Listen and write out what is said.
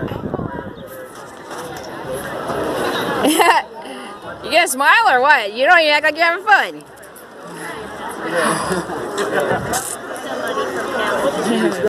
you gonna smile or what? You don't even act like you're having fun. Somebody from